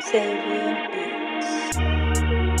Xavier Beats.